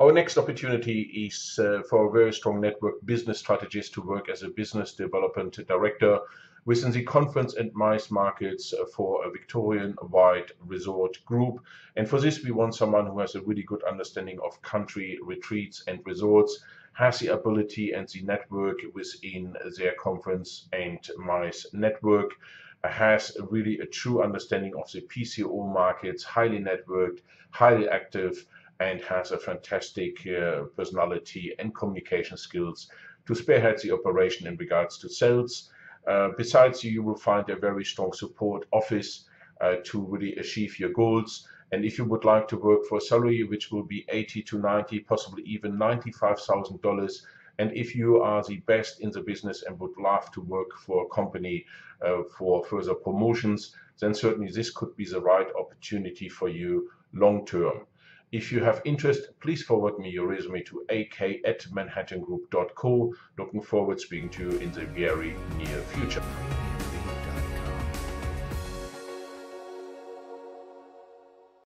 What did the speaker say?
Our next opportunity is uh, for a very strong network business strategist to work as a business development director within the conference and MICE markets for a Victorian-wide resort group. And for this, we want someone who has a really good understanding of country retreats and resorts, has the ability and the network within their conference and MICE network, has really a true understanding of the PCO markets, highly networked, highly active, and has a fantastic uh, personality and communication skills to spearhead the operation in regards to sales. Uh, besides, you will find a very strong support office uh, to really achieve your goals. And if you would like to work for a salary which will be 80 to 90, possibly even $95,000, and if you are the best in the business and would love to work for a company uh, for further promotions, then certainly this could be the right opportunity for you long term. If you have interest, please forward me your resume to ak at manhattangroup.co. Looking forward to speaking to you in the very near future.